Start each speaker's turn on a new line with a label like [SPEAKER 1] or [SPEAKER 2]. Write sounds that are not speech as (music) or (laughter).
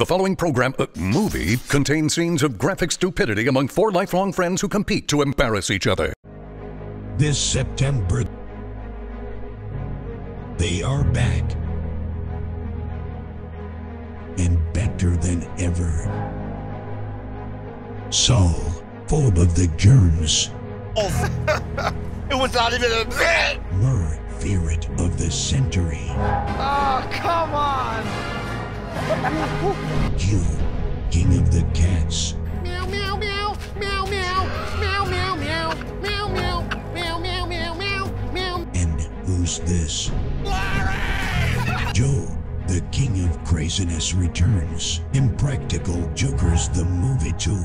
[SPEAKER 1] The following program, uh, movie, contains scenes of graphic stupidity among four lifelong friends who compete to embarrass each other.
[SPEAKER 2] This September, they are back. And better than ever. Sal, full of the germs. (laughs)
[SPEAKER 3] It was not even a bit.
[SPEAKER 2] Murr, favorite of the century.
[SPEAKER 3] Oh, come on.
[SPEAKER 2] Q, king of the cats.
[SPEAKER 4] Meow meow meow meow meow meow meow meow meow meow meow meow meow meow meow
[SPEAKER 2] And who's this? Larry! Joe, the king of craziness returns. Impractical Jokers the movie too.